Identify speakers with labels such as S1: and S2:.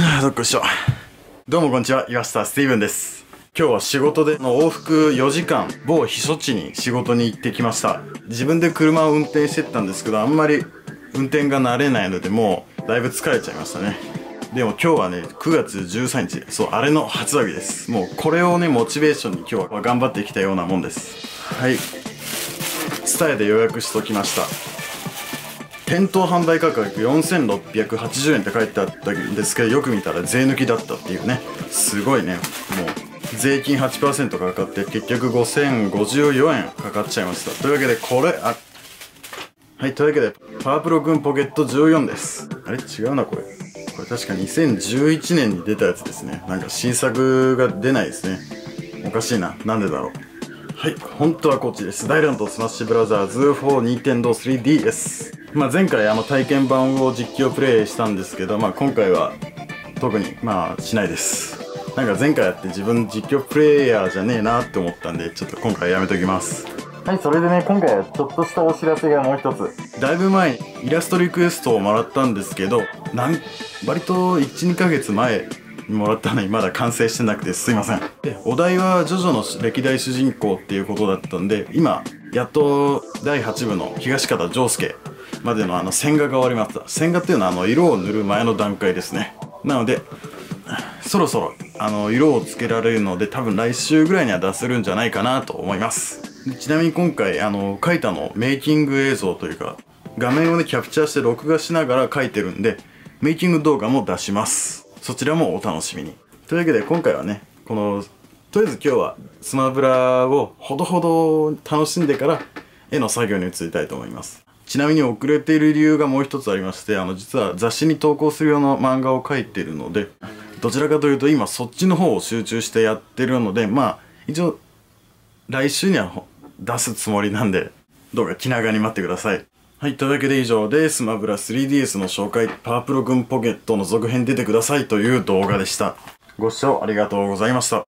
S1: あ どっこいしょ。どうもこんにちは、岩下スティーブンです。今日は仕事での往復4時間、某避暑地に仕事に行ってきました。自分で車を運転してったんですけど、あんまり運転が慣れないので、もうだいぶ疲れちゃいましたね。でも今日はね、9月13日、そう、あれの初上げです。もうこれをね、モチベーションに今日は頑張ってきたようなもんです。はい。スタイで予約しときました。店頭販売価格4680円って書いてあったんですけどよく見たら税抜きだったっていうね。すごいね。もう税金8%かかって結局5054円かかっちゃいました。というわけでこれあはいというわけでパワプロクンポケット14です。あれ？違うなこれ。これ確か2011年に出たやつですね。なんか新作が出ないですね。おかしいな。なんでだろう。はい、本当はこっちです。大乱闘スマッシュブラザーズ for Nintendo 3DS です。まあ前回あの体験版を実況プレイしたんですけど、まあ今回は特にまあしないです。なんか前回やって自分実況プレイヤーじゃねえなって思ったんで、ちょっと今回やめときます。はい、それでね、今回はちょっとしたお知らせがもう一つ。だいぶ前にイラストリクエストをもらったんですけど、なん、割と1、2ヶ月前にもらったのにまだ完成してなくてすいません。で、お題はジョジョの歴代主人公っていうことだったんで、今、やっと第8部の東方丈介までのあの線画が終わりました。線画っていうのはあの色を塗る前の段階ですね。なので、そろそろあの色をつけられるので多分来週ぐらいには出せるんじゃないかなと思いますちなみに今回あの描いたのメイキング映像というか画面をねキャプチャーして録画しながら描いてるんでメイキング動画も出しますそちらもお楽しみにというわけで今回はねこのとりあえず今日はスマブラをほどほど楽しんでから絵の作業に移りたいと思いますちなみに遅れている理由がもう一つありましてあの実は雑誌に投稿するような漫画を描いているのでどちらかというと今そっちの方を集中してやってるのでまあ一応来週には出すつもりなんでどうか気長に待ってください。はいというわけで以上でスマブラ 3DS の紹介パワープロ軍ポケットの続編出てくださいという動画でした。ご視聴ありがとうございました。